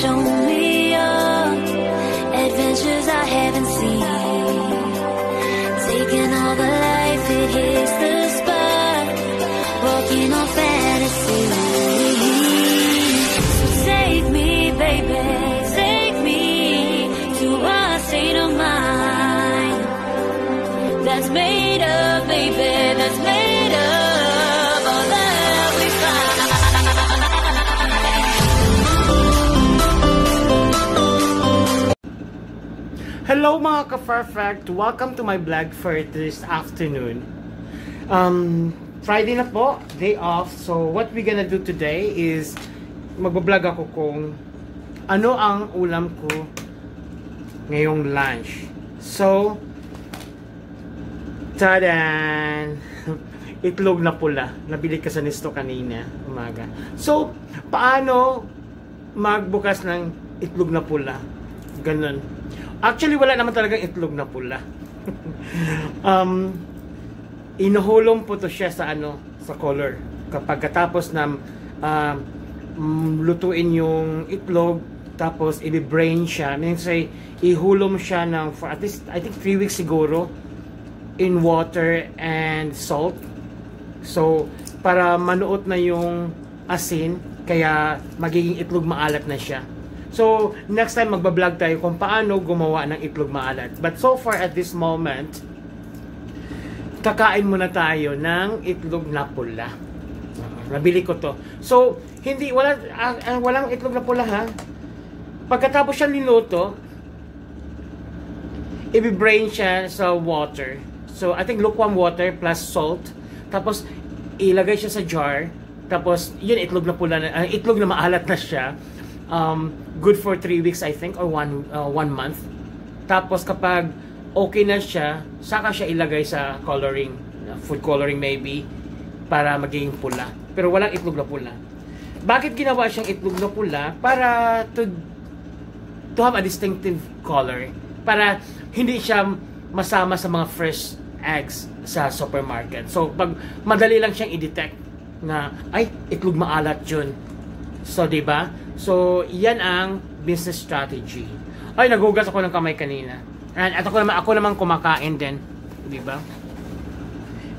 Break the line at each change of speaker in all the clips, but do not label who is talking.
show me
Hello mga ka-perfect! Welcome to my vlog for this afternoon. Um, Friday na po, day off. So what we gonna do today is magbablog ako kung ano ang ulam ko ngayong lunch. So, tadan! Itlog na pula. Nabili ka sa Nesto kanina, umaga. So, paano magbukas ng itlog na pula? Ganun. Actually, wala naman talagang itlog na pula. um, inuhulong po to siya sa ano, sa color. Kapag katapos na mm, lutuin yung itlog, tapos i-brain siya, to say, ihulom siya ng, for at least, I think 3 weeks siguro, in water and salt. So, para manuot na yung asin, kaya magiging itlog maalat na siya. So, next time magbablog tayo kung paano gumawa ng itlog maalat. But so far at this moment, kakain muna tayo ng itlog na pula. Nabili ko to. So, hindi, wala, ah, ah, walang itlog na pula ha. Pagkatapos siya niluto, i-brain siya sa water. So, I think lukewarm water plus salt. Tapos, ilagay siya sa jar. Tapos, yun, itlog na pula, na, ah, itlog na maalat na siya. Um, good for 3 weeks, I think, or 1 uh, month. Tapos, kapag okay na siya, saka siya ilagay sa coloring, uh, food coloring maybe, para maging pula. Pero walang itlog na pula. Bakit ginawa siyang itlog na pula? Para to to have a distinctive color. Para hindi siya masama sa mga fresh eggs sa supermarket. So, pag madali lang siyang i-detect na, ay, itlog maalat yun. So, ba? So, yan ang business strategy. Ay, nagugas ako ng kamay kanina. And at ako naman, ako naman kumakain din. Di ba?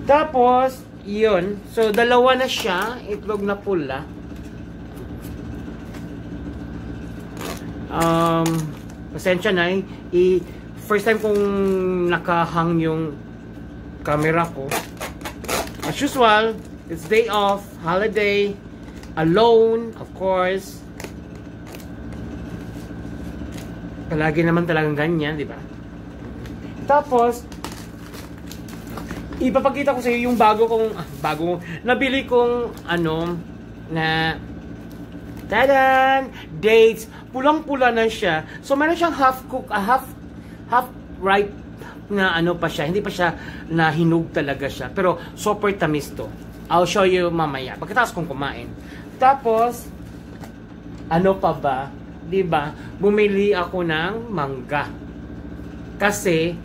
Tapos, yun. So, dalawa na siya. Itlog na pula. Um, pasensya na eh. I, first time kong nakahang yung camera ko. As usual, it's day off, holiday, alone, of course. Palagi naman talagang ganyan, di ba? Tapos, ipapakita ko sa iyo yung bago kong, ah, bago, nabili kong, ano, na, tadan! Dates. Pulang-pula na siya. So, meron siyang half cook, uh, half, half ripe na ano pa siya. Hindi pa siya nahinog talaga siya. Pero, super tamis to. I'll show you mamaya. Pagkatapos kong kumain. Tapos, ano pa ba? 'Di ba? Bumili ako ng mangga. Kasi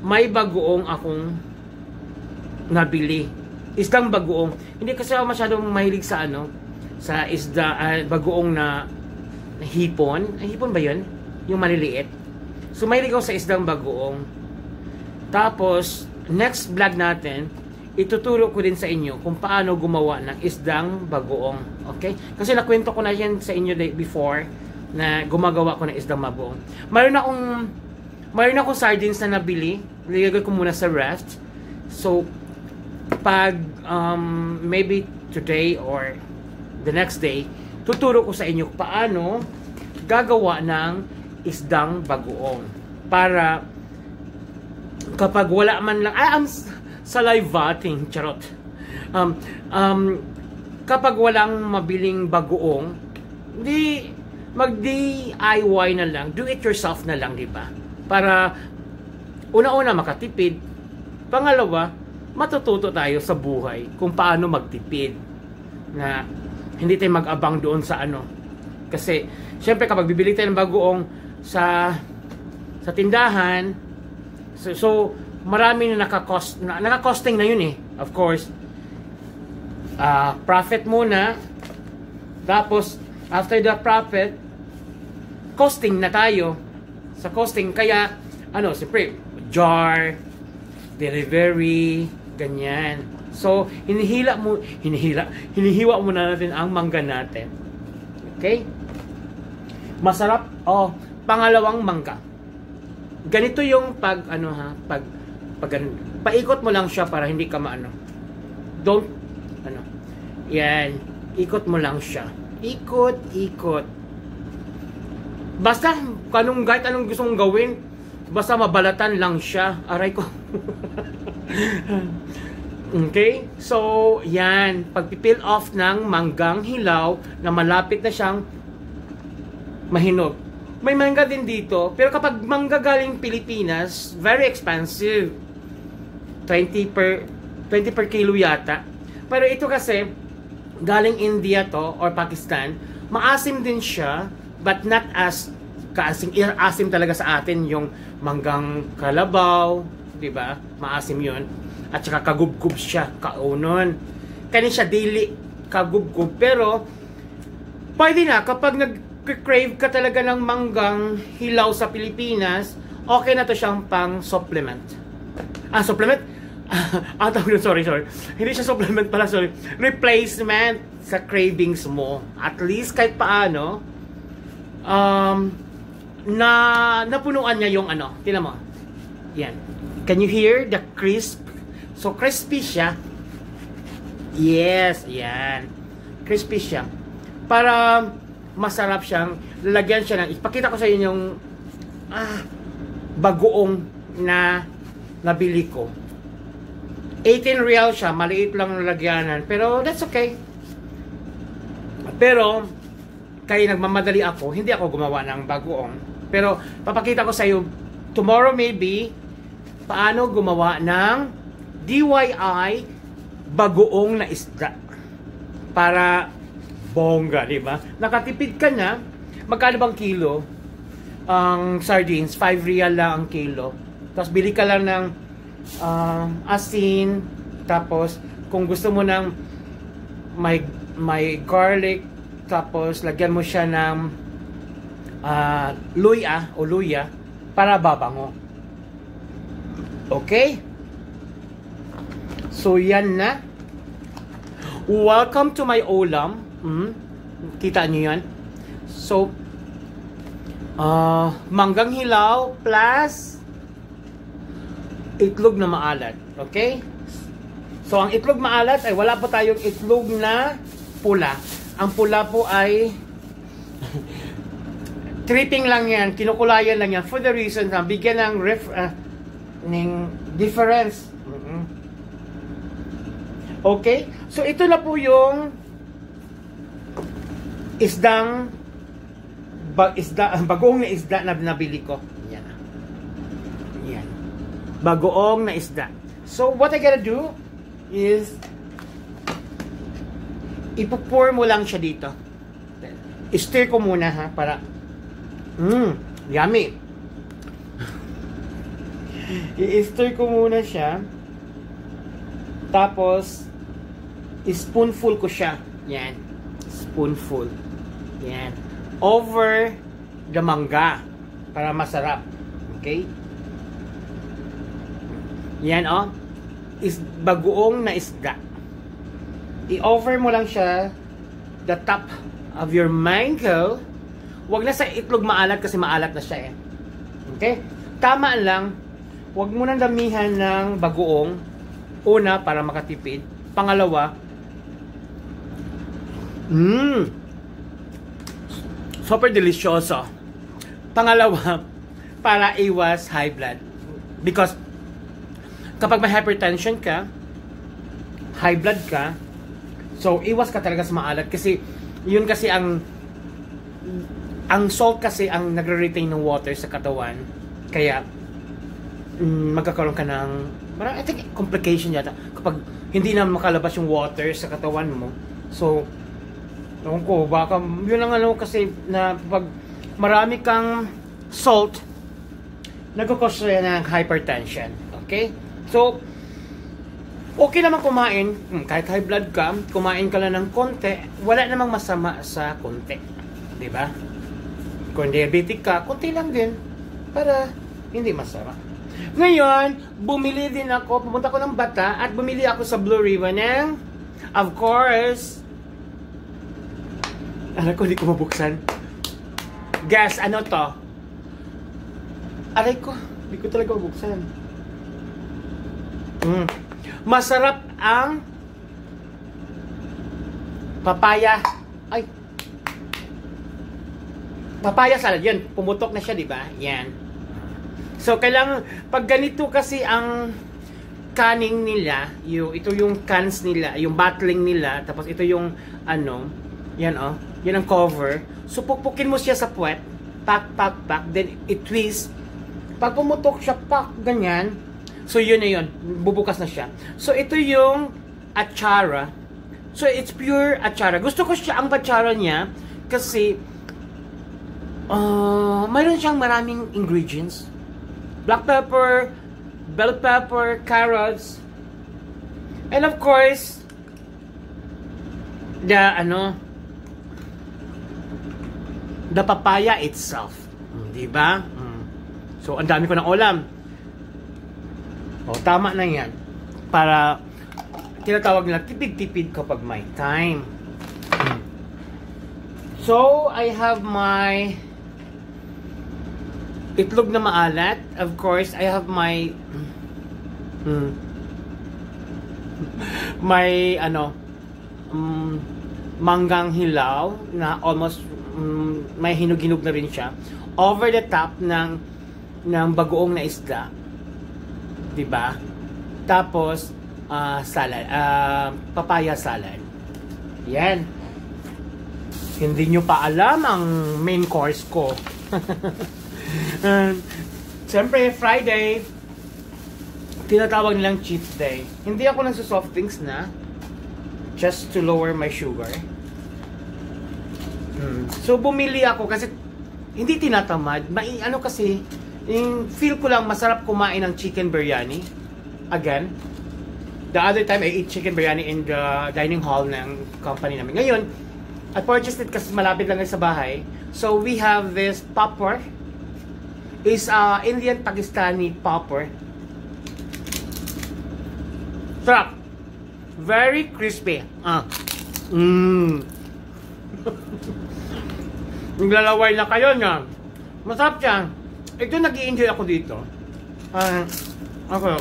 may bagoong akong nabili. Isdang bagoong. Hindi kasi ako masyadong mahilig sa ano, sa isda uh, bagoong na, na hipon. Ay, hipon ba 'yon? Yung maliliit. So mahilig ako sa isdang bagoong. Tapos next vlog natin, ituturo ko din sa inyo kung paano gumawa ng isdang bagoong. Okay? Kasi nakwento ko na yan sa inyo before na gumagawa ko ng isdang bagoong. Mayroon akong mayroon akong sardines na nabili. Nilagay ko muna sa rest. So, pag um, maybe today or the next day, tuturo ko sa inyo paano gagawa ng isdang bagoong. Para kapag wala man lang, ah, I'm salivating, charot. Um, um, kapag walang mabiling bagoong, di mag-DIY na lang, do it yourself na lang, di ba? Para una-una makatipid, pangalawa, matututo tayo sa buhay kung paano magtipid. Na hindi tayo mag-abang doon sa ano. Kasi, syempre kapag bibili tayo ng bagoong sa sa tindahan, so, so marami na nakakost na, nakakosting na yun eh of course uh, profit muna tapos after the profit costing na tayo. Sa costing, kaya, ano, siyempre, jar, delivery, ganyan. So, hinihila mo, hinihila, hinihiwa muna natin ang mangga natin. Okay? Masarap, oh, pangalawang mangga. Ganito yung pag, ano ha, pag, pag, paikot mo lang siya para hindi ka maano. Don't, ano, yan, ikot mo lang siya. Ikot, ikot. Basta, kanong kahit anong gusto mong gawin, basta mabalatan lang siya. Aray ko. okay? So, yan. Pagpipil off ng manggang hilaw na malapit na siyang mahinog. May mangga din dito, pero kapag mangga galing Pilipinas, very expensive. 20 per 20 per kilo yata. Pero ito kasi galing India to or Pakistan, maasim din siya but not as kaasim asim talaga sa atin yung manggang kalabaw, 'di ba? Maasim 'yon. At saka kagubgub siya, kaunon. Kani siya daily kagubgub pero pwede na kapag nag-crave ka talaga ng manggang hilaw sa Pilipinas, okay na to siyang pang supplement. Ah, supplement? ah, tawag sorry, sorry. Hindi siya supplement pala, sorry. Replacement sa cravings mo. At least kahit paano, um, na napunuan niya yung ano. Tingnan mo. Yan. Can you hear the crisp? So, crispy siya. Yes, yan. Crispy siya. Para masarap siyang lalagyan siya ng ipakita ko sa inyo yung ah, bagoong na nabili ko 18 real siya, maliit lang ang lagyanan. Pero that's okay. Pero, kaya nagmamadali ako, hindi ako gumawa ng bagoong. Pero, papakita ko sa iyo, tomorrow maybe, paano gumawa ng DIY bagoong na isda. Para bongga, di ba? Nakatipid ka na, magkano bang kilo? Ang sardines, 5 real lang ang kilo. Tapos bili ka lang ng uh, asin, tapos kung gusto mo ng may, may garlic, tapos lagyan mo siya ng uh, luya o luya para babango. Okay? So, yan na. Welcome to my ulam. Mm, kita niyo yan? So, uh, manggang hilaw plus itlog na maalat. Okay? So, ang itlog maalat ay wala po tayong itlog na pula. Ang pula po ay tripping lang yan, kinukulayan lang yan for the reason na bigyan ng ref, uh, ng difference. Mm-hmm. Okay? So, ito na po yung isdang isda, bagong na isda na nabili ko bagoong na isda. So, what I gotta do is ipo-pour mo lang siya dito. I-stir ko muna ha, para mmm, yummy. I-stir ko muna siya. Tapos, spoonful ko siya. Yan. Spoonful. Yan. Over the mangga. Para masarap. Okay? Yan oh. Is bagoong na isda. I-over mo lang siya the top of your mango. Huwag na sa itlog maalat kasi maalat na siya eh. Okay? Tama lang. Huwag mo nang damihan ng bagoong. Una, para makatipid. Pangalawa, mmm, super delicioso. Pangalawa, para iwas high blood. Because kapag may hypertension ka, high blood ka, so iwas ka talaga sa maalat kasi yun kasi ang ang salt kasi ang nagre-retain ng water sa katawan. Kaya mm, magkakaroon ka ng marang I think complication yata kapag hindi na makalabas yung water sa katawan mo. So Ewan ko, baka yun ang ano kasi na pag marami kang salt, nagkakos ng hypertension. Okay? So, okay naman kumain, hmm, kahit high blood ka, kumain ka lang ng konti, wala namang masama sa konti. ba? Kung diabetic ka, konti lang din. Para hindi masarap. Ngayon, bumili din ako, pumunta ko ng bata at bumili ako sa Blue Ribbon ng, of course, alam ko, hindi ko mabuksan. Guess, ano to? Aray ko, hindi ko talaga mabuksan. Mm. Masarap ang papaya. Ay. Papaya salad. Yun, pumutok na siya, di ba? Yan. So, kailangan, pag ganito kasi ang canning nila, yung, ito yung cans nila, yung bottling nila, tapos ito yung, ano, yan oh, yan ang cover. So, pupukin mo siya sa puwet, pak, pak, pak, then it twist. Pag pumutok siya, pak, ganyan. So, yun na yun, bubukas na siya. So, ito yung achara. So, it's pure achara. Gusto ko siya, ang achara niya, kasi, uh, mayroon siyang maraming ingredients black pepper, bell pepper, carrots, and of course, the ano, the papaya itself. Mm, di ba? Mm. So, ang dami ko ng ulam. O, tama na yan. Para, tinatawag nila, tipid-tipid kapag may time. So, I have my itlog na maalat. Of course, I have my hmm, my ano um, manggang hilaw na almost um, may hinug-hinug na rin siya over the top ng ng bagoong na isda. 'Di ba? Tapos uh, salad, uh, papaya salad. Yan. Hindi nyo pa alam ang main course ko. And, Siyempre, Friday, tinatawag nilang cheat day. Hindi ako nagsusoft drinks na just to lower my sugar. Hmm. So, bumili ako kasi hindi tinatamad. Mai, ano kasi, yung feel ko lang masarap kumain ng chicken biryani. Again, the other time I eat chicken biryani in the dining hall ng company namin. Ngayon, I purchased it kasi malapit lang sa bahay. So, we have this popper is uh, Indian Pakistani popper. Sarap. Very crispy. Ah. Mmm. Naglalaway na kayo niya. Masarap siya. Ito nag enjoy ako dito. Ah, uh, ako.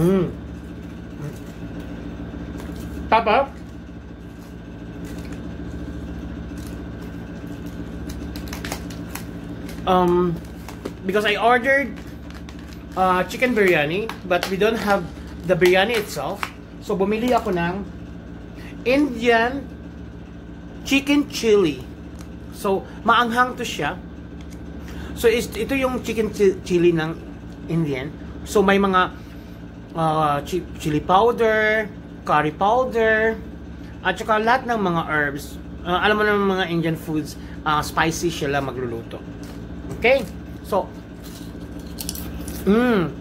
Mmm. Tapos, um, because I ordered uh, chicken biryani, but we don't have the biryani itself. So, bumili ako ng Indian chicken chili. So, maanghang to siya. So, is, ito yung chicken chili ng Indian. So, may mga uh, chi chili powder, curry powder, at saka lahat ng mga herbs. Uh, alam mo naman mga Indian foods, uh, spicy sila magluluto. Okay? So, mmm.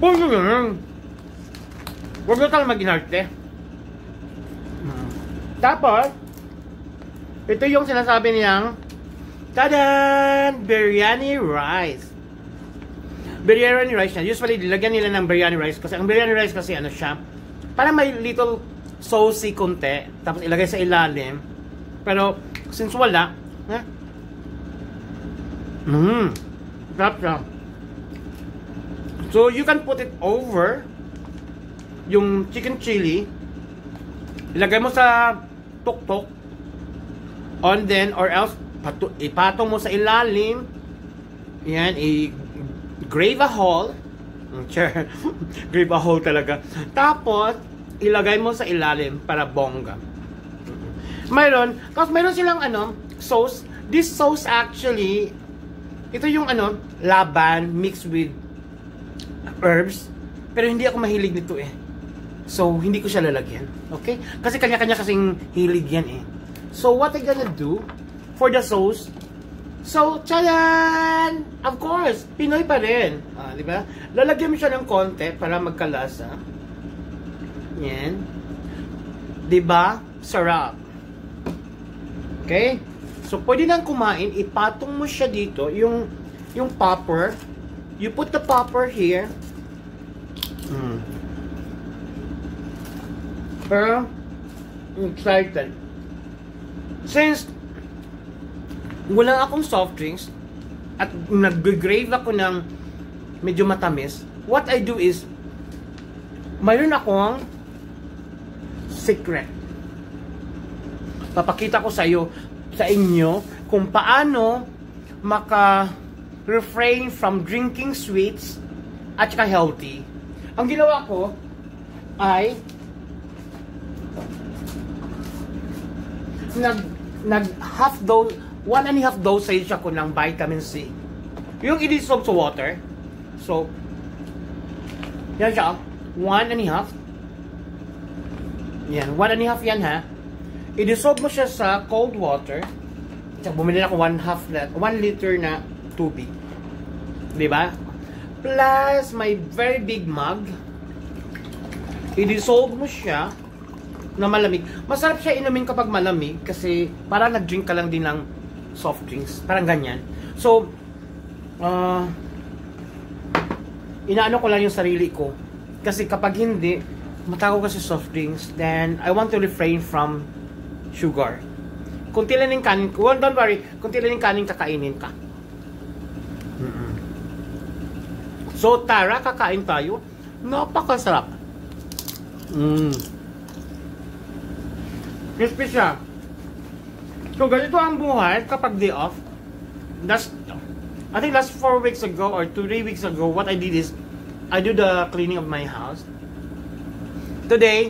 Puso yun. Huwag na tayo mag-inarte. Mm. Tapos, ito yung sinasabi niyang Tadan! Biryani rice. Biryani rice niya. Usually, dilagyan nila ng biryani rice kasi ang biryani rice kasi ano siya, parang may little saucy konti, tapos ilagay sa ilalim. Pero, since wala, eh, Mmm. Sarap siya. So, you can put it over yung chicken chili. Ilagay mo sa tuktok. On then, or else, patu ipatong mo sa ilalim. Yan, i-grave a hole. Sure. grave a hole talaga. Tapos, ilagay mo sa ilalim para bongga. Mayroon, kasi mayroon silang ano, sauce. This sauce actually ito yung ano, laban mixed with herbs. Pero hindi ako mahilig nito eh. So, hindi ko siya lalagyan. Okay? Kasi kanya-kanya kasing hilig yan eh. So, what I gonna do for the sauce? So, chayan! Of course, Pinoy pa rin. Ah, di ba? Lalagyan mo siya ng konti para magkalasa. Yan. Di ba? Sarap. Okay? So, pwede nang kumain, ipatong mo siya dito, yung, yung popper. You put the popper here. Mm. Pero, I'm excited. Since, wala akong soft drinks, at nag-grave ako ng medyo matamis, what I do is, mayroon akong secret. Papakita ko sa iyo, sa inyo, kung paano maka-refrain from drinking sweets at saka healthy. Ang ginawa ko ay nag nag half dose one and a half dosage ako ng vitamin C. Yung i-dissolve sa water. So, yan siya. One and a half. Yan. One and a half yan ha. I-dissolve mo siya sa cold water. Tsaka bumili ako one half na, one liter na tubig. Di ba? Plus, my very big mug. I-dissolve mo siya na malamig. Masarap siya inumin kapag malamig kasi parang nag-drink ka lang din ng soft drinks. Parang ganyan. So, uh, inaano ko lang yung sarili ko. Kasi kapag hindi, matago ka sa soft drinks, then I want to refrain from sugar. Kunti lang yung kanin, well, don't worry, kunti lang yung kanin kakainin ka. Mm-mm. So, tara, kakain tayo. Napakasarap. Mm. Crispy siya. So, ganito ang buhay kapag day off. That's, I think last 4 weeks ago or 2 3 weeks ago, what I did is, I do the cleaning of my house. Today,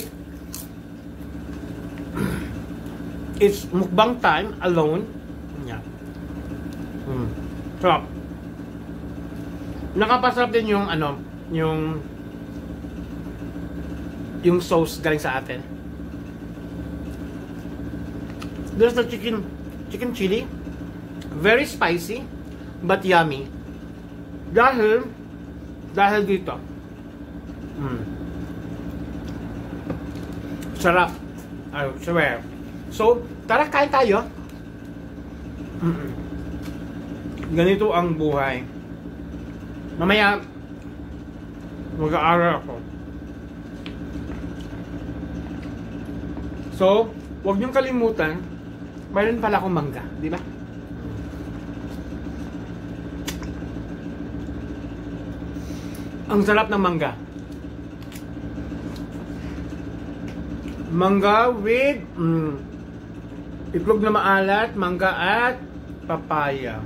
it's mukbang time alone. Yeah. Mm. Sarap. Nakapasarap din yung ano, yung yung sauce galing sa atin. There's the chicken chicken chili. Very spicy but yummy. Dahil dahil dito. Mm. Sarap. I swear. So, tara kain tayo. Mm-mm. Ganito ang buhay. Mamaya, mag-aaral ako. So, huwag niyong kalimutan, mayroon pala akong mangga, di ba? Ang sarap ng mangga. Mangga with mm, itlog na maalat, mangga at papaya.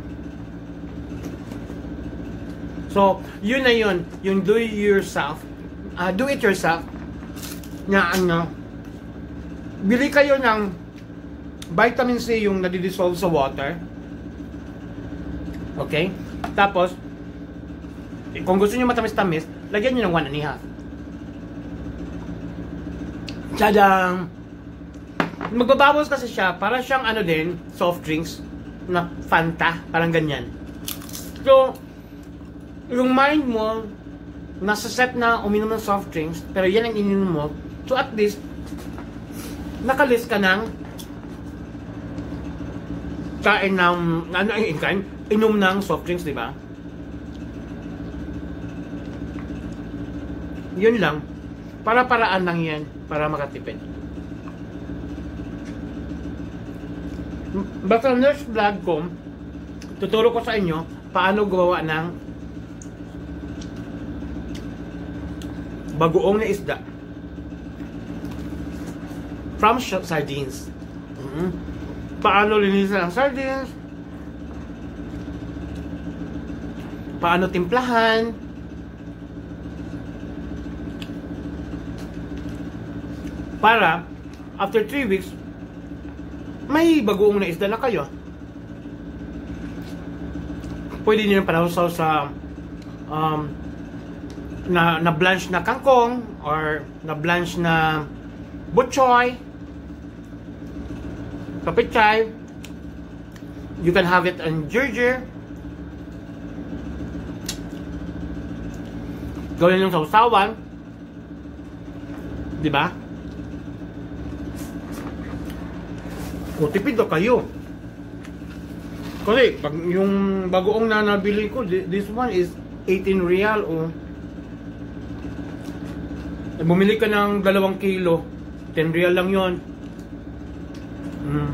So, yun na yun. Yung do it yourself. ah do it yourself. Na ano. Bili kayo ng vitamin C yung nadidissolve sa water. Okay? Tapos, kung gusto niyo matamis-tamis, lagyan niyo ng one and a half. Tadang! Magbabawas kasi siya, para siyang ano din, soft drinks na Fanta, parang ganyan. So, yung mind mo, nasa set na uminom ng soft drinks, pero yan ang ininom mo, so at least, nakalist ka ng kain ng, ano yung kain? Inom ng soft drinks, di ba? Yun lang. Para-paraan lang yan para makatipid. Basta next vlog ko, tuturo ko sa inyo paano gumawa ng bagoong na isda from sardines. Mhm. Paano linisan ang sardines? Paano timplahan? Para after 3 weeks may bagoong na isda na kayo. Pwede niyo panahusaw sa um, na na blanch na kangkong or na blanch na butchoy kapitchay you can have it in ginger. Gawin yung sausawan. Di ba o tipid na kayo. Kasi pag yung bagoong na nabili ko, thi- this one is 18 real o. Eh, bumili ka ng dalawang kilo, 10 real lang yon. Mm.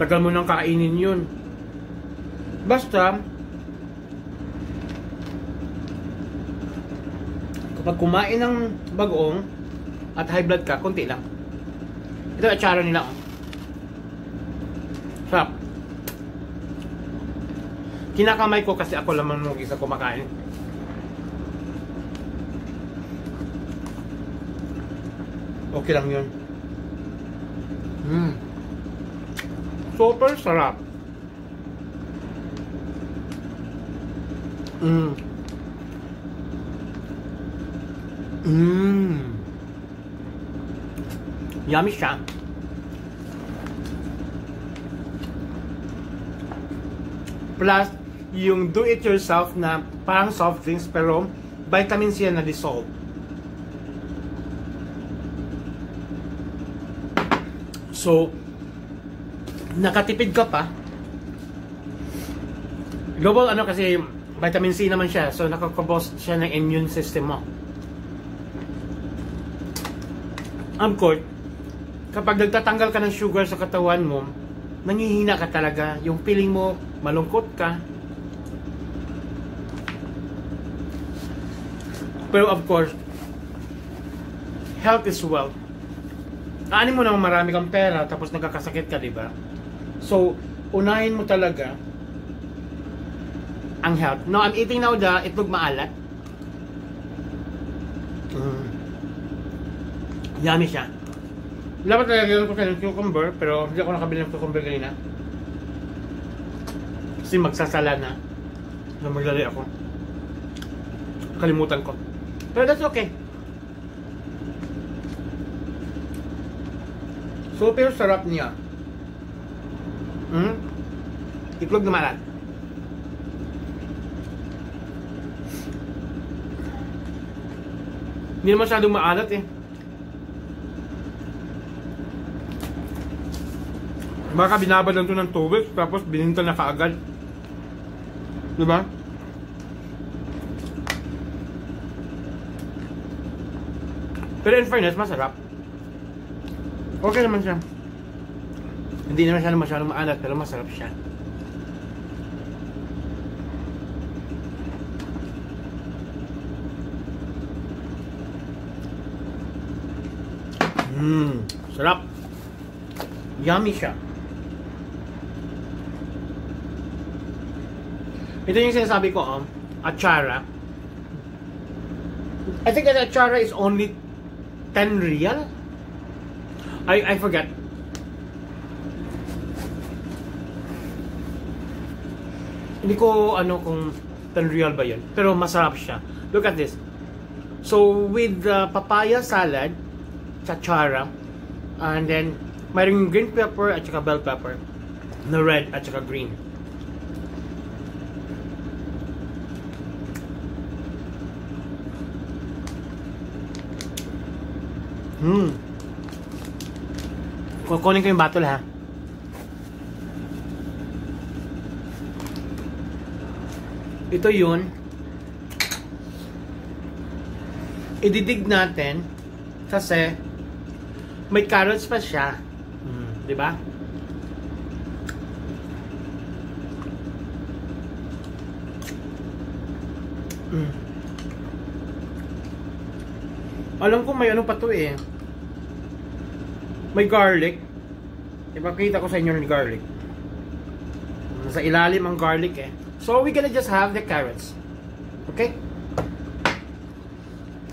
Tagal mo nang kainin yun. Basta, kapag kumain ng bagoong at high blood ka, konti lang. Ito atsara nila. Sarap. Kinakamay ko kasi ako lamang nung isa kumakain. Okay lang yun. Mm. Super sarap. Mm. Mm. Yummy siya. Plus, yung do-it-yourself na parang soft drinks pero vitamin C na dissolve. So, nakatipid ka pa. Global ano kasi vitamin C naman siya. So, nakakaboost siya ng immune system mo. Of course, kapag nagtatanggal ka ng sugar sa katawan mo, nangihina ka talaga. Yung feeling mo, malungkot ka. Pero of course, health is wealth. Aanin mo naman marami kang pera tapos nagkakasakit ka, di ba? So, unahin mo talaga ang health. No, I'm eating now the itlog maalat. Mm. Yummy siya. Dapat talaga ko ng cucumber, pero hindi ako nakabili ng cucumber kanina. Kasi magsasala na. Na maglali ako. Kalimutan ko. Pero that's okay. Super sarap niya. Hmm? Itlog na malat. Hindi naman masyadong maalat eh. Baka binabad lang to ng 2 weeks tapos bininta na kaagad. Diba? Pero in fairness, masarap. Okay naman siya. Hindi naman siya masyadong maalat pero masarap siya. Mmm, sarap. Yummy siya. Ito yung sinasabi ko, um, achara. I think that achara is only 10 real? I, I forget. Hindi ko ano kung 10 real ba yun. Pero masarap siya. Look at this. So, with the papaya salad, chachara, and then, mayroong green pepper at saka bell pepper. Na red at saka green. Hmm. Kukunin ko yung battle ha. Ito yun. Ididig natin kasi may carrots pa siya. Hmm, 'di ba? Mm. Alam ko may ano pa to eh. May garlic. Ipakita ko sa inyo ng garlic. Nasa ilalim ang garlic eh. So we gonna just have the carrots. Okay?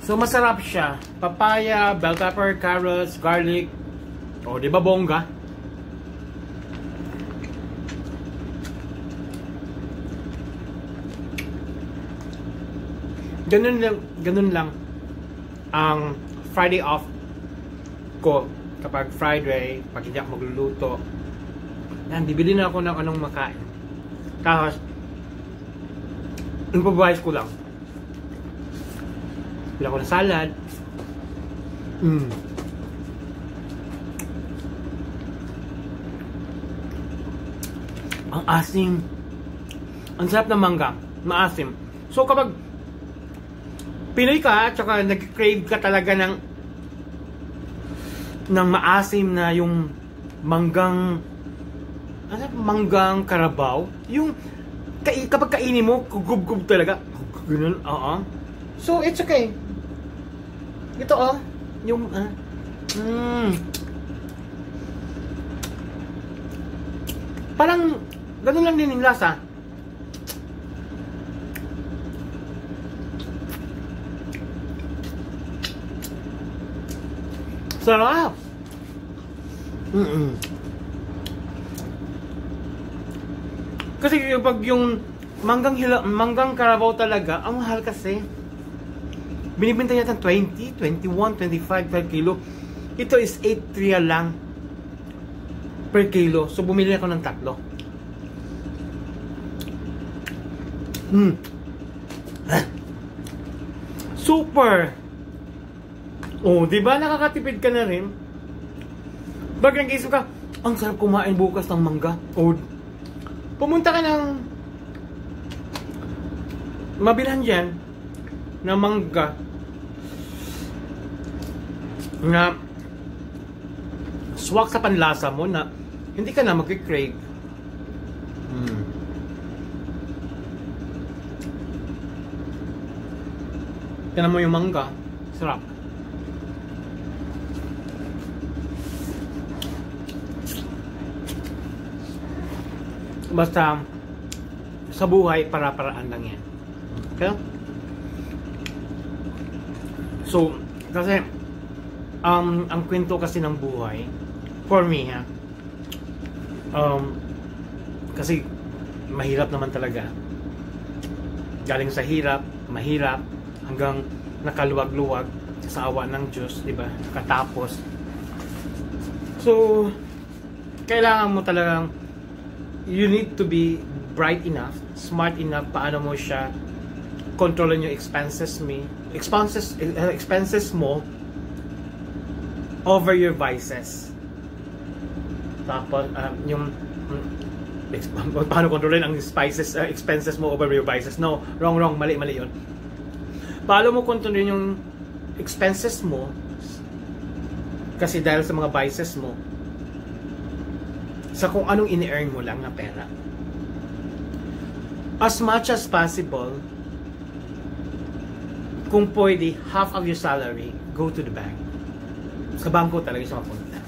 So masarap siya. Papaya, bell pepper, carrots, garlic. O, di ba bongga? Ganun lang, ganun lang ang Friday off ko kapag Friday, pag hindi ako magluluto. Yan, bibili na ako ng anong makain. Tapos, improvise ko lang. Bili ako ng salad. Mm. Ang asim. Ang sarap ng mangga. Maasim. So kapag Pinoy ka, at saka nag-crave ka talaga ng ng maasim na yung manggang ano, manggang karabaw. Yung kai, kapag kainin mo, gugub-gub talaga. Ganun, oo. So, it's okay. Ito, oh. Yung, ah. Mm. Parang, ganun lang din yung lasa. Sarap! Mm-mm. Kasi yung pag yung manggang hila, manggang karabaw talaga, ang mahal kasi. Binibenta yata 20, 21, 25 per kilo. Ito is 8 real lang per kilo. So bumili ako ng tatlo. Mm. Super! Oh, di ba nakakatipid ka na rin? Pag nag-isip ka, ang sarap kumain bukas ng mangga. O, pumunta ka ng mabilhan dyan na mangga na swak sa panlasa mo na hindi ka na mag-crave. Hmm. Tignan mo yung mangga. Sarap. Basta sa buhay para-paraan lang yan. Okay? So, kasi um, ang kwento kasi ng buhay for me ha um, kasi mahirap naman talaga galing sa hirap mahirap hanggang nakaluwag-luwag sa awa ng Diyos di ba katapos so kailangan mo talagang you need to be bright enough smart enough paano mo siya kontrolin yung expenses me expenses uh, expenses mo over your vices. Tapos, um, yung um, paano kontrolin ang spices, uh, expenses mo over your vices. No, wrong, wrong, mali, mali yun. Paano mo kontrolin yung expenses mo kasi dahil sa mga vices mo sa kung anong ini-earn mo lang na pera. As much as possible, kung pwede, half of your salary, go to the bank sa bangko talaga siya mapunta.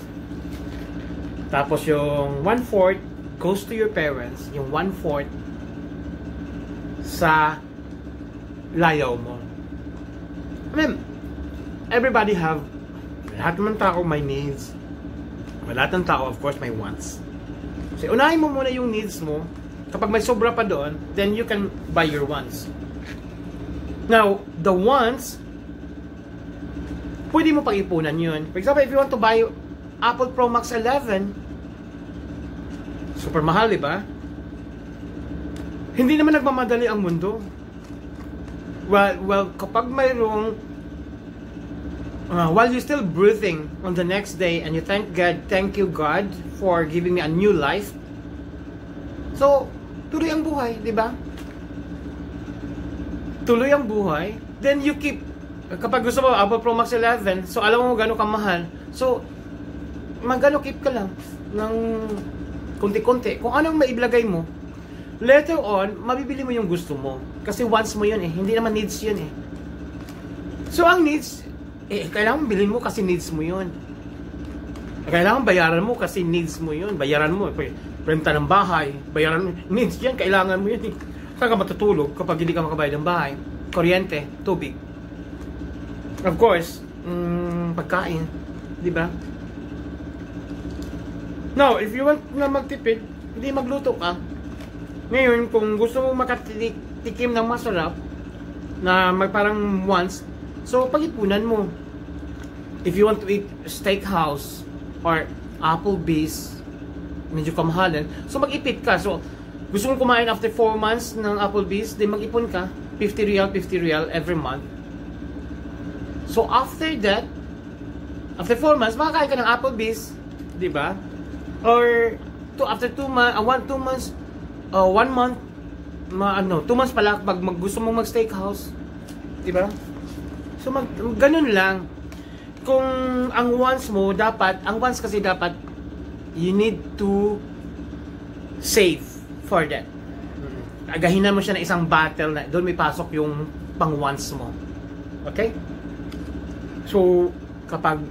Tapos yung one-fourth goes to your parents, yung one-fourth sa layaw mo. I mean, everybody have, lahat naman tao may needs. Lahat ng tao, of course, may wants. So, unahin mo muna yung needs mo. Kapag may sobra pa doon, then you can buy your wants. Now, the wants, pwede mo pag-ipunan yun. For example, if you want to buy Apple Pro Max 11, super mahal, di ba? Hindi naman nagmamadali ang mundo. Well, well kapag mayroong uh, while you're still breathing on the next day and you thank God, thank you God for giving me a new life. So, tuloy ang buhay, di ba? Tuloy ang buhay. Then you keep kapag gusto mo Apple Pro Max 11, so alam mo gano'ng kamahal. So, magano keep ka lang ng konti-konti. Kung anong maiblagay mo, later on, mabibili mo yung gusto mo. Kasi wants mo yun eh. Hindi naman needs yun eh. So, ang needs, eh, kailangan bilhin mo kasi needs mo yun. Kailangan bayaran mo kasi needs mo yun. Bayaran mo. Eh, renta ng bahay. Bayaran mo. Needs yan. Kailangan mo yun eh. Saan ka matutulog kapag hindi ka makabayad ng bahay? Kuryente, tubig. Of course, mm, pagkain, di ba? Now, if you want na magtipid, hindi magluto ka. Ngayon, kung gusto mo makatikim ng masarap, na mag parang once, so pag-ipunan mo. If you want to eat steakhouse or Applebee's, medyo kamahalan, so mag-ipit ka. So, gusto mo kumain after 4 months ng Applebee's, then mag-ipon ka, 50 real, 50 real every month. So after that, after 4 months, makakain ka ng Applebee's, di ba? Or to, after 2 months, uh, 1 2 months, uh, one month, ma, ano, two months pala, pag mag, gusto mong mag steakhouse, di ba? So, mag, ganun lang. Kung ang wants mo, dapat, ang wants kasi dapat, you need to save for that. Agahinan mo siya ng isang battle na doon may pasok yung pang wants mo. Okay? So, kapag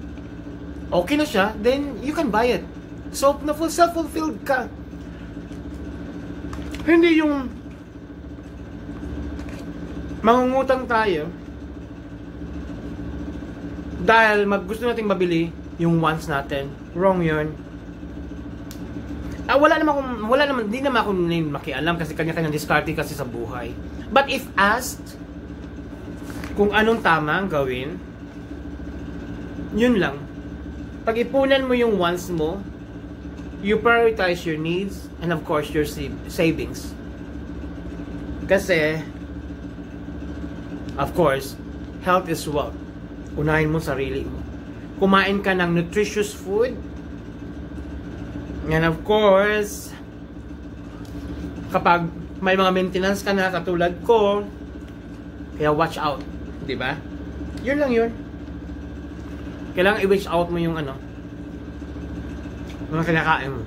okay na siya, then you can buy it. So, na full self-fulfilled ka. Hindi yung mangungutang tayo dahil mag gusto nating mabili yung wants natin. Wrong yun. Ah, wala naman akong, wala naman, hindi naman ako makialam kasi kanya-kanyang discarding kasi sa buhay. But if asked, kung anong tama ang gawin, yun lang. Pag-ipunan mo yung wants mo, you prioritize your needs and of course your savings. Kasi, of course, health is wealth. Unahin mo sarili mo. Kumain ka ng nutritious food. And of course, kapag may mga maintenance ka na katulad ko, kaya watch out. Di ba? Yun lang yun. Kailangan i-watch out mo yung ano, mga kinakain mo.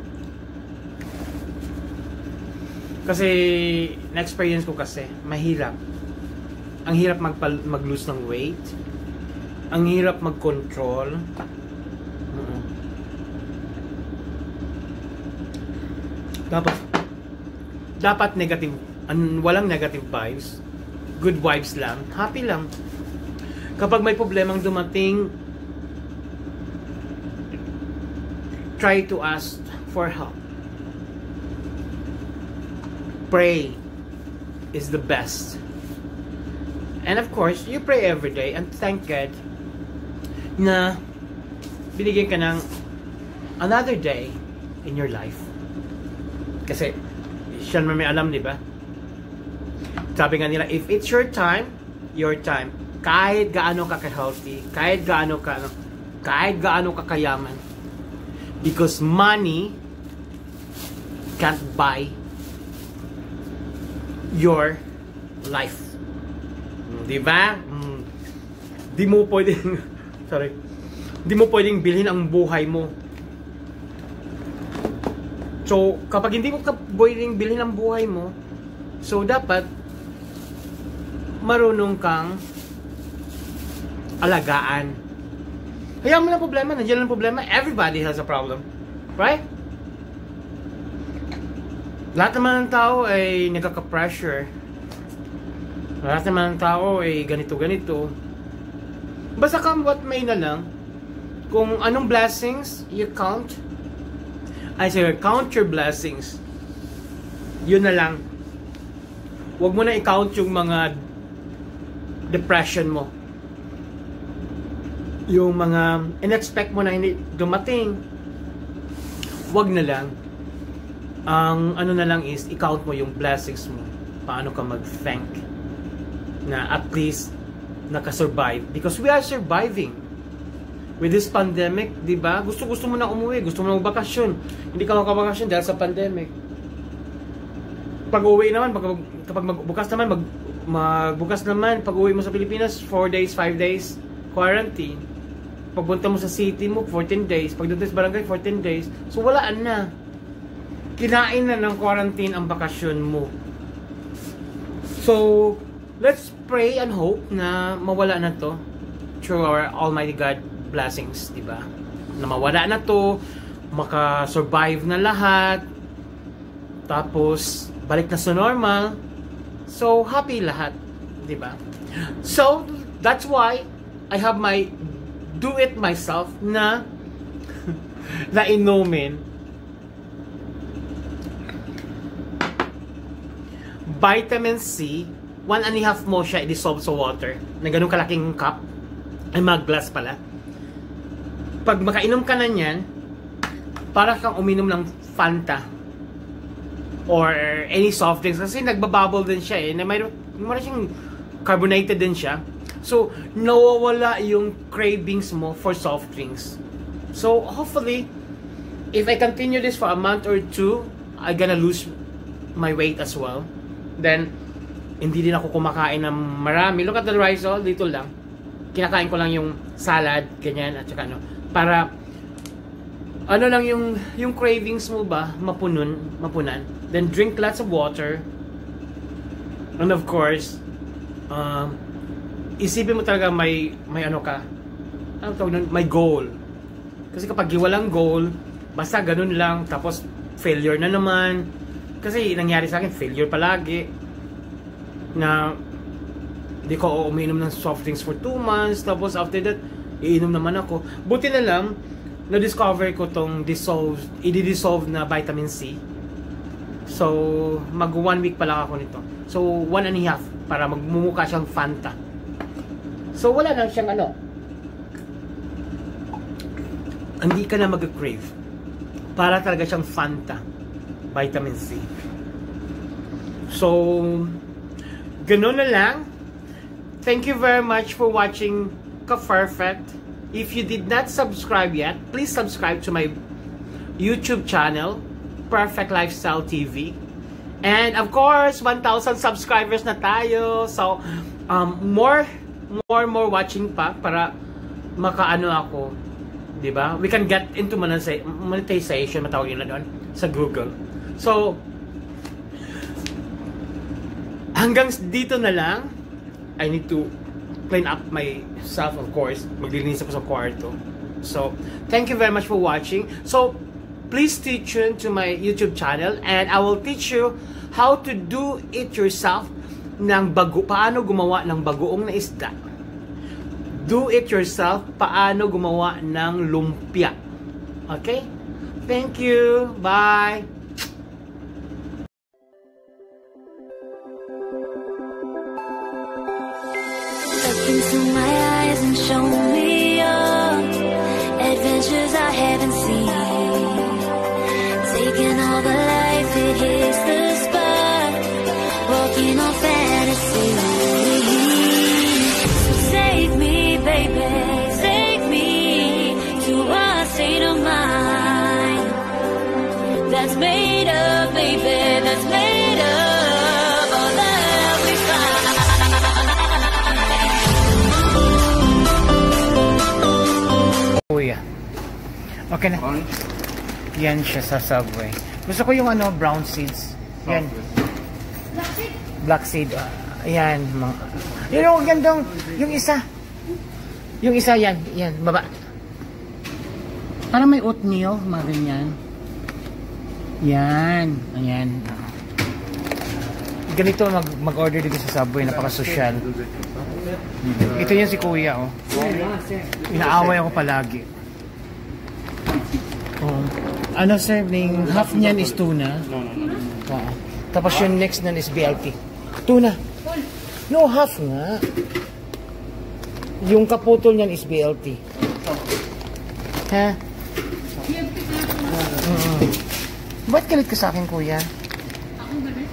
Kasi, na-experience ko kasi, mahirap. Ang hirap magpal- mag-lose ng weight. Ang hirap mag-control. Mm-mm. Dapat, dapat negative, an, walang negative vibes. Good vibes lang. Happy lang. Kapag may problemang dumating, try to ask for help. Pray is the best. And of course, you pray every day and thank God na binigyan ka ng another day in your life. Kasi, siya naman may alam, di ba? Sabi nga nila, if it's your time, your time. Kahit gaano ka ka-healthy, kahit gaano ka, kahit gaano ka kayaman, because money can't buy your life. Di ba? Mm. Di mo pwedeng sorry. Di mo pwedeng bilhin ang buhay mo. So, kapag hindi mo pwedeng bilhin ang buhay mo, so dapat marunong kang alagaan Hayaan mo na problema, nandiyan lang problema. Everybody has a problem. Right? Lahat naman ng tao ay nagkaka-pressure. Lahat naman ng tao ay ganito-ganito. Basta come what may na lang. Kung anong blessings you count, I say, count your blessings. Yun na lang. Huwag mo na i-count yung mga depression mo yung mga in-expect mo na hindi dumating, wag na lang. Ang ano na lang is, i-count mo yung blessings mo. Paano ka mag-thank na at least nakasurvive. Because we are surviving. With this pandemic, di ba? Gusto-gusto mo na umuwi. Gusto mo na magbakasyon. Hindi ka makabakasyon dahil sa pandemic. Pag uwi naman, pag, kapag magbukas naman, mag, magbukas naman, pag uwi mo sa Pilipinas, 4 days, 5 days, quarantine pagpunta mo sa city mo, 14 days. Pagdating sa barangay, 14 days. So, walaan na. Kinain na ng quarantine ang bakasyon mo. So, let's pray and hope na mawala na to through our Almighty God blessings, di ba? Na mawala na to, maka-survive na lahat, tapos balik na sa normal. So, happy lahat, di ba? So, that's why I have my do it myself na na inumin vitamin C one and a half mo siya i-dissolve sa water. Na ganun kalaking cup. Ay mga glass pala. Pag makainom ka na niyan para kang uminom ng Fanta or any soft drinks. Kasi nagbabubble din siya eh. Na mayroon mayroon siyang carbonated din siya. So, nawawala yung cravings mo for soft drinks. So, hopefully, if I continue this for a month or two, I'm gonna lose my weight as well. Then, hindi din ako kumakain ng marami. Look at the rice, oh, dito lang. Kinakain ko lang yung salad, ganyan, at saka ano, para ano lang yung yung cravings mo ba? Mapunon mapunan. Then drink lots of water. And of course um isipin mo talaga may may ano ka. Ano tawag nun? may goal. Kasi kapag walang goal basta ganun lang tapos failure na naman. Kasi nangyari sa akin failure palagi na di ko uminom ng soft drinks for 2 months tapos after that iinom naman ako buti na lang na-discover ko tong dissolve, i-dissolve na vitamin C. So, mag one week pa lang ako nito. So, one and a half para magmumukha siyang Fanta. So, wala na siyang ano. Hindi ka na mag-crave. Para talaga siyang Fanta. Vitamin C. So, ganun na lang. Thank you very much for watching Ka-Perfect. If you did not subscribe yet, please subscribe to my YouTube channel, Perfect Lifestyle TV. And of course, 1,000 subscribers na tayo. So, um, more, more, more watching pa para makaano ako. ba? We can get into monetization, matawag yun na doon, sa Google. So, hanggang dito na lang, I need to clean up myself, of course. Maglilinis ako sa kwarto. So, thank you very much for watching. So, please stay tuned to my YouTube channel and I will teach you how to do it yourself ng bago, paano gumawa ng bagoong na isda. Do it yourself, paano gumawa ng lumpia. Okay? Thank you. Bye.
Show me
Okay na. Yan siya sa Subway. Gusto ko yung ano, brown seeds. Yan. Black seed. ah, Ayan. Mga, yun yung gandang, yung isa. Yung isa yan. Yan, baba. Parang may oatmeal, mga ganyan. Yan. Ayan. Ganito mag, mag-order dito sa Subway. Napaka-social. Ito yan si Kuya, oh. Inaaway ako palagi. Ano sir, ning half niyan is tuna.
No, no, no.
Oo. Tapos yung next nun is BLT. Tuna. No, half nga. Yung kaputol niyan is BLT. Ha? Mm. Ba't galit ka sa akin, kuya? Ako galit?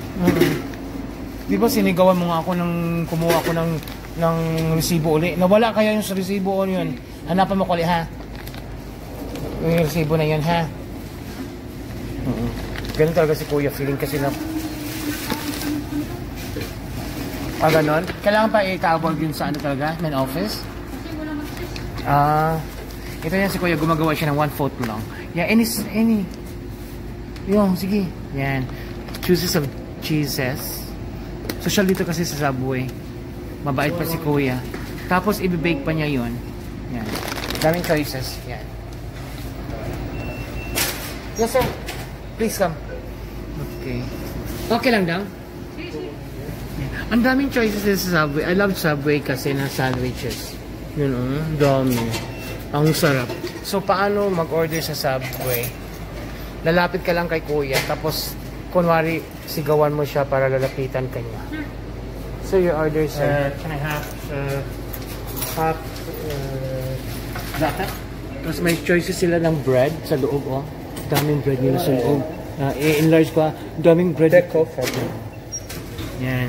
Di ba sinigawan mo nga ako nang kumuha ako ng ng resibo uli? Nawala kaya yung resibo o yun? Hanapan mo ko ulit, ha? Yung resibo na yun, ha? Oo. Ganun talaga si kuya. Feeling kasi na... Ah, ganon? Kailangan pa i-tawag yun sa ano talaga? Main office? Ah... ito yan si kuya. Gumagawa siya ng one fourth lang. Yeah, any... any yung, sige. Yan. Chooses of cheeses. Social dito kasi sa Subway. Mabait pa si kuya. Tapos, ibibake pa niya yun. Yan. Daming choices. Yan. Yes, sir. Please come. Okay. Okay lang daw? Ang daming choices sa Subway. I love Subway kasi ng sandwiches. Yun oh, dami. Ang sarap. So, paano mag-order sa Subway? Lalapit ka lang kay kuya, tapos, kunwari, sigawan mo siya para lalapitan ka niya. So, your order,
Uh,
sir.
can I have uh, half uh?
Tapos may choices sila ng bread sa loob, oh. Daming bread nila sa loob. Uh, i-enlarge pa. Daming bread.
Deco fabric.
Yan.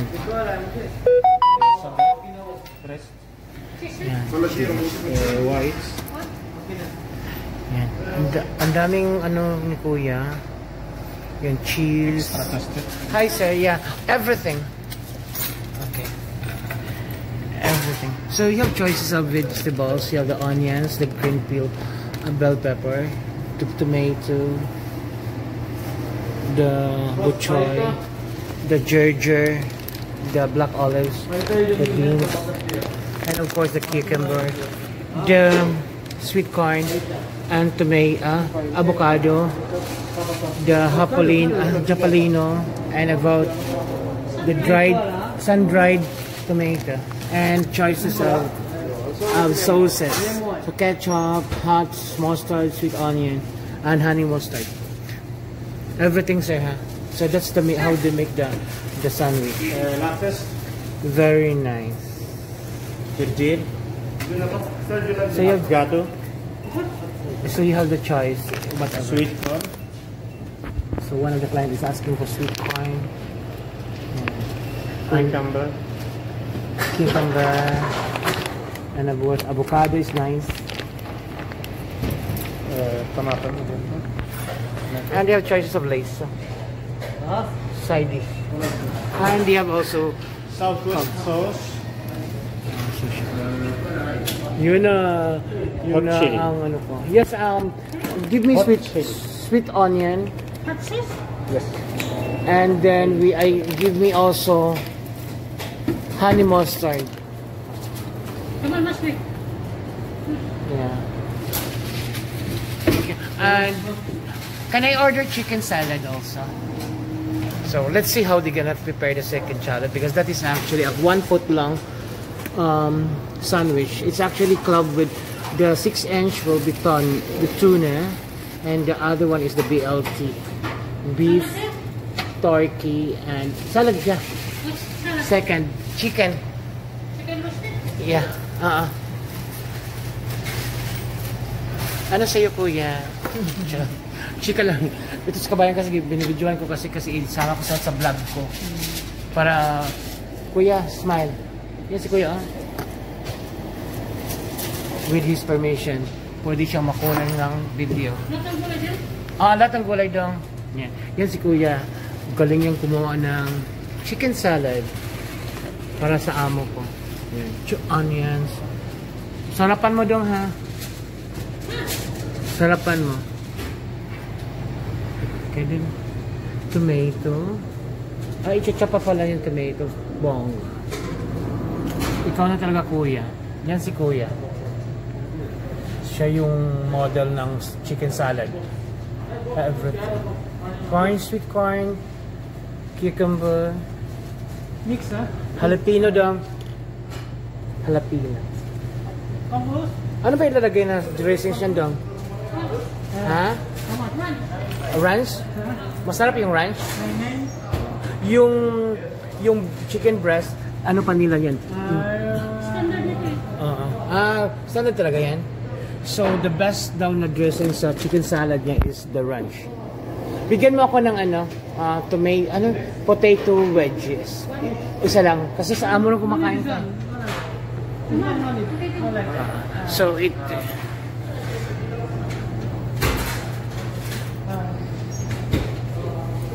Breast.
Yan.
Uh, white.
Yan. Ang, da- ang daming ano ni kuya. Yung cheese. Hi, sir. Yeah, everything. Okay. Everything. So you have choices of vegetables. You have the onions, the green peel, uh, bell pepper, the tomato, the buchoy, the ginger, the black olives, the beans, and of course the cucumber, the sweet corn, and tomato, uh, avocado, the hapalin, uh, japalino, and about the dried, sun-dried tomato, and choices of, of sauces. So ketchup, hot mustard, sweet onion, and honey mustard. Everything's there, huh? So that's the how they make the the sandwich.
Uh.
Very nice.
You did.
So you have
gato,
so you have the choice. Whatever.
sweet corn,
So one of the clients is asking for sweet corn,
cucumber,
cucumber, and of course avocado is nice.
uh, tomato.
And they have choices of lace. So. Side dish. And they have also
Southwest sauce.
yun na yun
Hot
na ang ano ko. Yes, um give me
Hot
sweet
chili.
sweet onion
Yes.
and then we I give me also honey mustard. Yeah. And can I order chicken salad also? So let's see how they're gonna prepare the second salad because that is actually a one foot long um, sandwich. It's actually clubbed with the six inch will be done the tuna, and the other one is the BLT, beef, turkey, and salad. Yeah. Second, chicken. Chicken roasted? Yeah. Uh-uh. Ano sa'yo, kuya? Chika lang. Ito sa kabayan kasi binibidyohan ko kasi kasi isama ko sa, sa vlog ko. Para, kuya, smile. Yan si kuya, ah. With his permission, pwede siyang makunan ng video. Ah, lahat ng gulay daw. Yan. Yan si kuya. Galing niyang kumuha ng chicken salad para sa amo ko. Yan. Chu- Onions. Sarapan mo dong ha. Sarapan mo. Okay din. Tomato. Ay, ichachapa pala yung tomato. Bong. Ikaw na talaga kuya. Yan si kuya. Siya yung model ng chicken salad. Everything. Corn, sweet corn, cucumber,
Mix ha?
jalapeno daw. Jalapeno. Ano ba ilalagay na dressings yan daw? Ha? Ranch? Masarap yung ranch? Yung yung chicken breast, ano pa nila yan? Oo. Ah, standard talaga yan. So, the best daw na dressing sa chicken salad niya is the ranch. Bigyan mo ako ng ano, ah, tomato, ano, potato wedges. Isa lang. Kasi sa amo nung kumakain ka. So, it...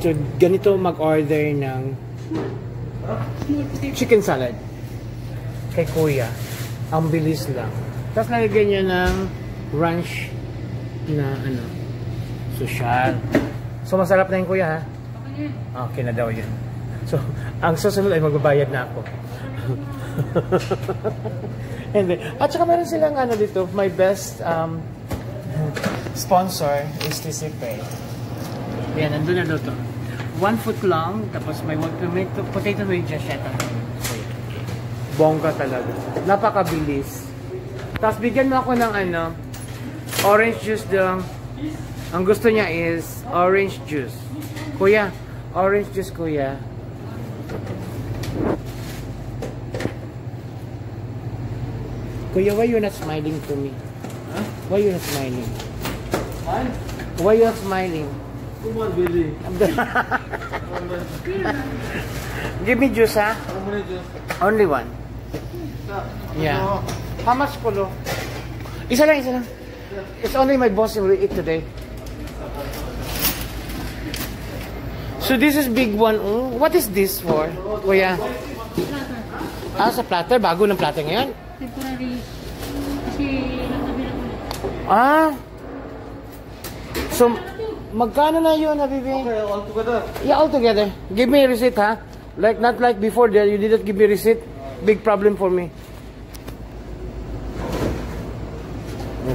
So, ganito mag-order ng chicken salad kay kuya. Ang bilis lang. Tapos nalagyan niya ng ranch na ano, social. So, masarap na yung kuya ha? Okay na daw yun. So, ang susunod ay magbabayad na ako. Then, at saka meron silang ano dito, my best um, sponsor is TC Pay. Yan, nandun na daw to. One foot long, tapos may tomato, potato siya. tapos- Bongga talaga. Napakabilis. Tapos bigyan mo ako ng ano, orange juice daw. Ang gusto niya is orange juice. Kuya, orange juice kuya. Kuya, why you not smiling to me?
Huh?
Why you not smiling?
Fine.
Why you not smiling?
Come on, Billy.
Give me juice, ha?
How many juice?
Only one. Yeah. How much kulo? Isa lang, isa lang. It's only my boss who will eat today. So this is big one. What is this for? Kuya? Ah, sa platter. Bago ng platter ngayon?
Temporary. Kasi nagtabi na ulit.
Ah. So, magkano na yun, Habibi?
Okay, all together.
Yeah, all together. Give me a receipt, ha? Like, not like before there, you didn't give me receipt. Big problem for me.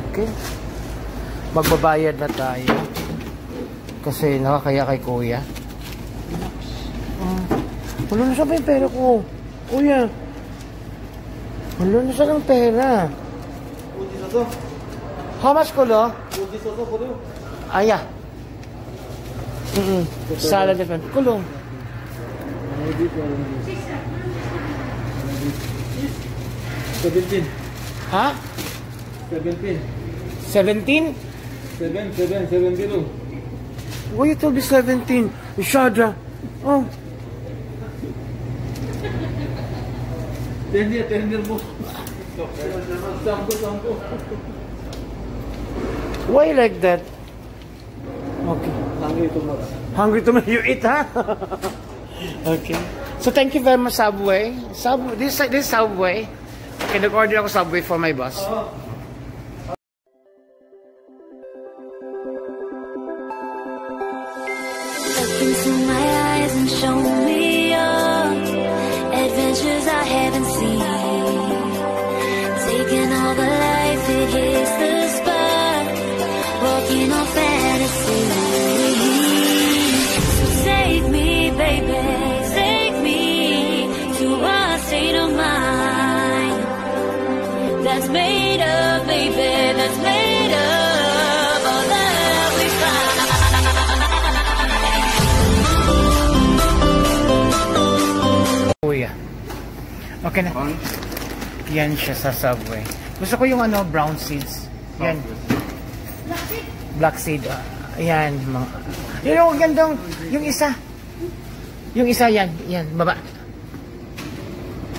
Okay. Magbabayad na tayo. Kasi nakakaya kay kuya. Ah, wala na yung pera ko? Kuya. Wala na siya ng pera. How much ko, lo?
Uji soto for you.
Ah, yeah. Mm-mm. Salad at Kulong.
Seventeen.
Ha?
Seventeen.
17?
Seven, seven, seven zero.
Why you told me 17? Shadra. Oh.
Ten year, ten year mo. Sampo, sampo.
Why like that? Okay.
Hungry tomorrow.
Hungry to make you eat, huh? okay. So thank you very much, Subway. Subway. This, this Subway. Okay, nag-order ako Subway for my boss.
Look
Subway. Gusto ko yung ano, brown seeds. Yan. Black seed. ah, Yan. Yung gandang, yung isa. Yung isa yan. Yan, baba.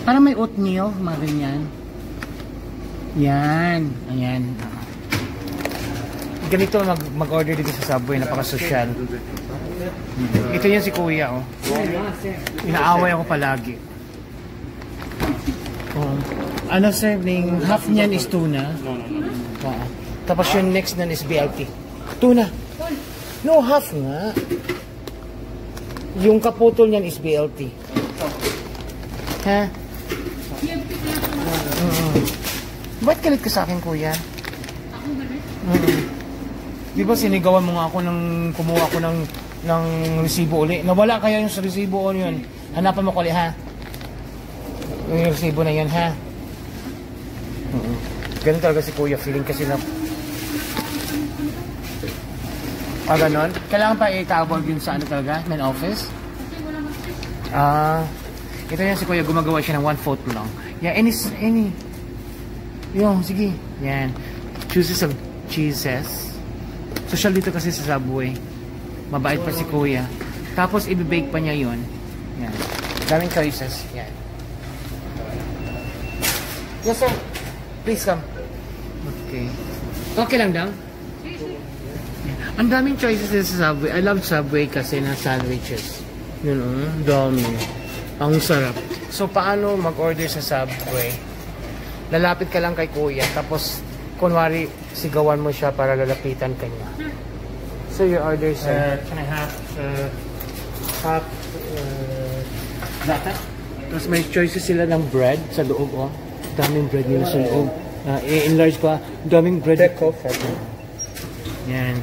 Parang may oatmeal, mga ganyan. Yan. Ayan. Ganito mag, mag-order dito sa Subway. Napaka-social. Ito yan si Kuya, oh. Inaaway ako palagi. Oh. Ano sir, yung half niyan is tuna. Oo. Tapos yung next nan is BLT. Tuna. No, half nga. Yung kaputol niyan is BLT. Ha? Oo. Ba't galit ka sa akin, kuya?
Ako rin?
Mm. Di ba sinigawan mo nga ako nang kumuha ko ng ng resibo uli? Nawala kaya yung sa resibo o yun? Hanapan mo ko ulit ha? Yung resibo na yun ha? Ganun talaga si kuya. Feeling kasi na... Ah, ganon? Kailangan pa itawag yun sa ano talaga? Main office? Ah, ito yan si Kuya, gumagawa siya ng one photo lang. Yeah, any, any. Yung, sige. Yan. Chooses of cheeses. Social dito kasi sa Subway. Mabait pa si Kuya. Tapos, ibibake pa niya yun. Yan. Daming choices. Yan. Yes, sir. Please come. Okay. Lang daw? Ang daming choices sa Subway. I love Subway kasi na sandwiches. Yun, oh. Dami. Ang sarap. So, paano mag-order sa Subway? Lalapit ka lang kay kuya, tapos, kunwari, sigawan mo siya para lalapitan ka niya. So, your order,
Uh,
sir?
can I have uh, half uh,
Data? Tapos may choices sila ng bread sa loob, oh. Daming bread nila sa loob. Uh, i-enlarge ko, ah. Daming bread.
take off?
Yan.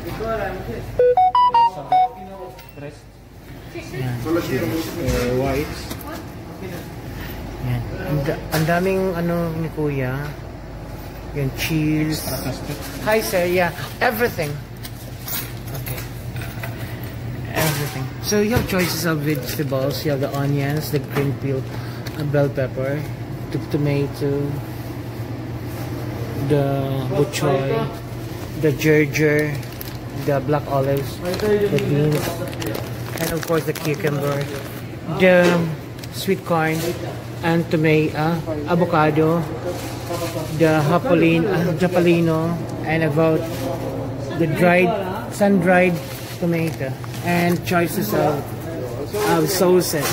Yan.
Uh, white.
Yan. Ang, da- ang daming ano ni kuya. Yan, cheese. Hi sir, yeah. Everything. Okay. Everything. So you have choices of vegetables. You have the onions, the green peel, uh, bell pepper, the tomato, the bok choy, the ginger, the black olives, the beans, and of course the cucumber, the sweet corn, and tomato, avocado, the hapolin, uh, japalino, and about the dried, sun-dried tomato, and choices of uh, sauces.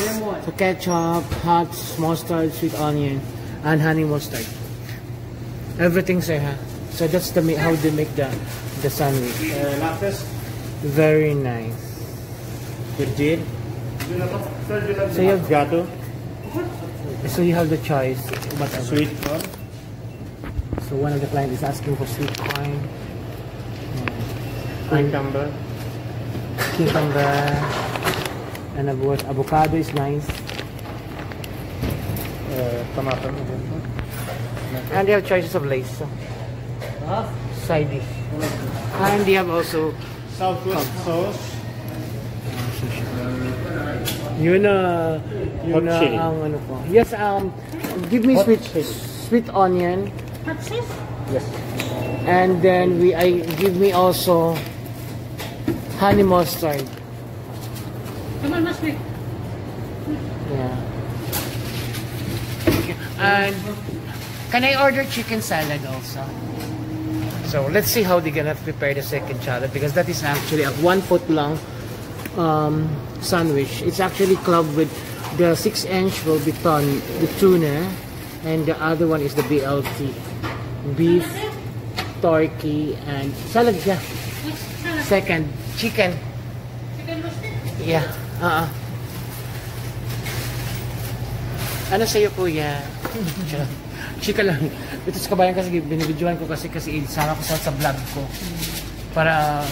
So ketchup, hot mustard, sweet onion, and honey mustard. Everything's there, huh? So that's the how they make the the sandwich.
Uh.
Very nice.
good deal
So you have
gato.
so you have the choice. Whatever.
Sweet corn.
So one of the clients is asking for sweet corn,
Cucumber.
cucumber, and of course avocado is nice.
Uh, tomato.
And they have choices of lace. So. Side dish. And they have also
Southwest sauce.
Yun na, yun na ang ano ko. Yes, um, give me
Hot
sweet,
chili.
sweet onion,
Hot sis?
Yes.
and then we, I give me also honey mustard.
Come on, mas quick.
Yeah. And can I order chicken salad also? So let's see how they're gonna prepare the second salad because that is actually a one foot long um, sandwich. It's actually clubbed with the six inch will be ton the tuna, and the other one is the BLT beef, turkey, and salad. Yeah, second chicken.
Chicken?
Yeah. Oo. Ano sa'yo, kuya? Chika lang. Ito sa kabayan kasi binibidyoan ko kasi kasi isama ko sa, sa vlog ko. Para,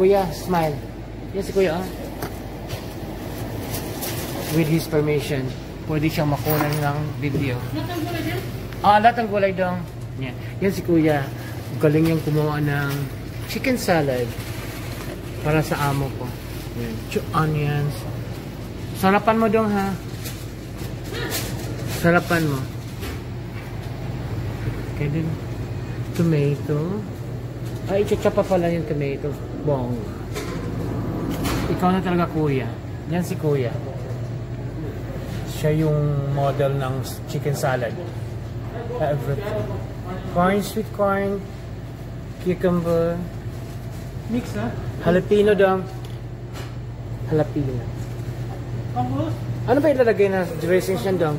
kuya, smile. Yan si kuya, oh. With his permission, pwede siyang makunan ng video.
Natang gulay dyan?
Ah, lahat ng gulay dong. Yan. Yan si kuya. Galing niyang kumuha ng chicken salad para sa amo ko. Yan. Chu- onions. Sarapan mo dong ha. Sarapan mo. Din. Tomato. Ay, ichachapa pala yung tomato. Bong. Ikaw na talaga kuya. Yan si kuya. Siya yung model ng chicken salad. Everything. Corn, sweet corn, cucumber,
Mix ha?
jalapeno daw. Jalapeno. Ano ba ilalagay na dressing siya daw?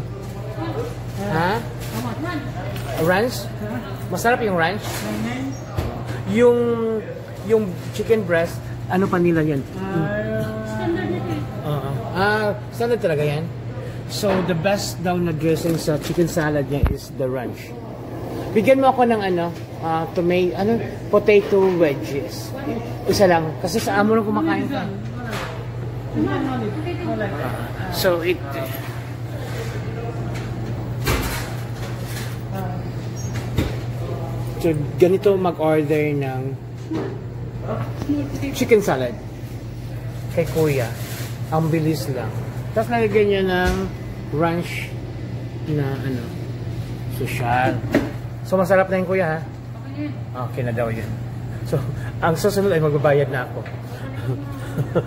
Ha? Ranch? Masarap yung ranch? Yung yung chicken breast, ano pa nila yan?
Standard nito eh.
Oo. Ah, standard talaga yan? So, the best daw na dressing sa chicken salad niya is the ranch. Bigyan mo ako ng ano, ah, tomato, ano, potato wedges. Isa lang. Kasi sa amo lang kumakain ka. So, it... So, ganito mag-order ng chicken salad kay kuya. Ang bilis lang. Tapos nalagyan niya ng ranch na ano, social. So masarap na yun kuya ha?
Okay na
daw yun. So, ang susunod ay magbabayad na ako.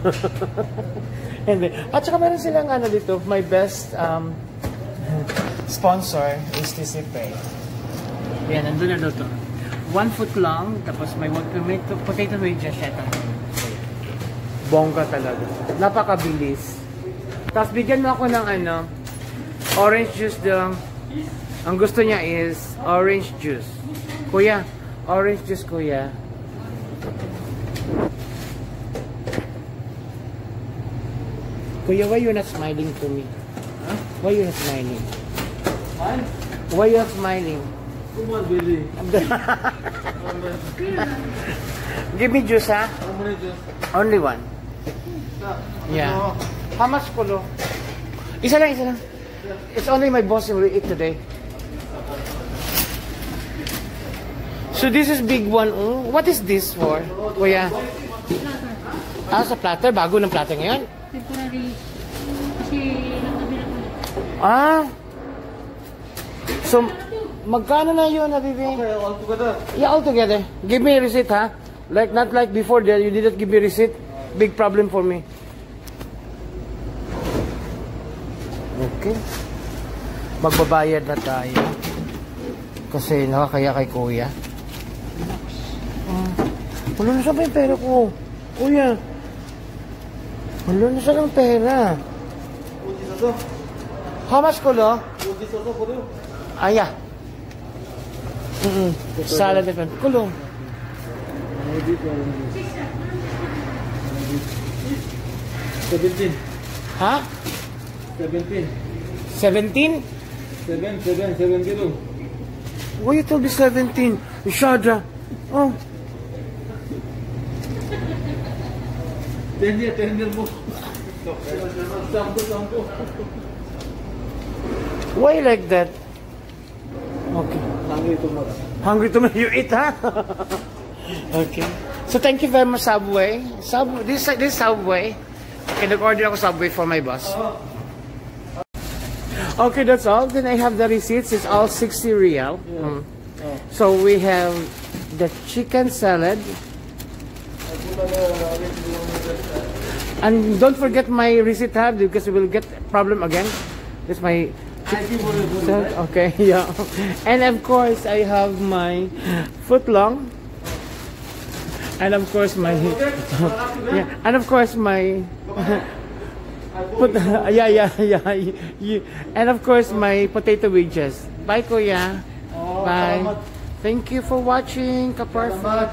And then, at saka meron silang ano dito, my best um, sponsor is TC Pay. Yan, nandun na daw. One foot long, tapos may one tomato, potato wedges siya. Bongga talaga. Napakabilis. Tapos bigyan mo ako ng ano, orange juice daw. Ang gusto niya is orange juice. Kuya, orange juice kuya. Kuya, why you not smiling to me? Huh? Why you not smiling?
Fine.
Why you not smiling?
Come on, Billy.
Give me juice, ha?
Many just?
Only one. Yeah. How much kulo? Isa lang, isa lang. It's only my boss who will eat today. So this is big one. Oh, what is this for? Kuya? Ah, sa platter? Bago ng platter ngayon?
Temporary. Kasi nagkabila ko na.
Ah. So, magkano na yun, Habibi?
Okay, all together.
Yeah, all together. Give me a receipt, ha? Like, not like before that, you didn't give me receipt. Big problem for me. Okay. Magbabayad na tayo. Kasi nakakaya kay kuya. Ah, wala na sa yung pera ko? Kuya. Wala na siya ng pera. How much kulo? Ah, yeah. Mm-mm. Salad and pan. Kulo.
Seventeen.
Ha?
Seventeen.
17?
Seven, seven, seven zero.
Why you told me 17? Shadra. Oh.
Ten year, ten year mo. Sampo, sampo.
Why like that? Okay.
Hungry tomorrow.
Hungry to you eat, huh? okay. So thank you very much, Subway. Subway, this, this Subway. Okay, nag-order ako Subway for my boss. Okay, that's all. Then I have the receipts. It's all 60 real. Mm. So we have the chicken salad. And don't forget my receipt tab because we will get problem again. This my salad. Okay, yeah. And of course I have my foot long. And of course my yeah. And of course my Put, yeah, yeah, yeah. You, and of course, my potato wedges. Bye, Kuya.
Oh,
Bye. Thank you for watching, Kaparfa.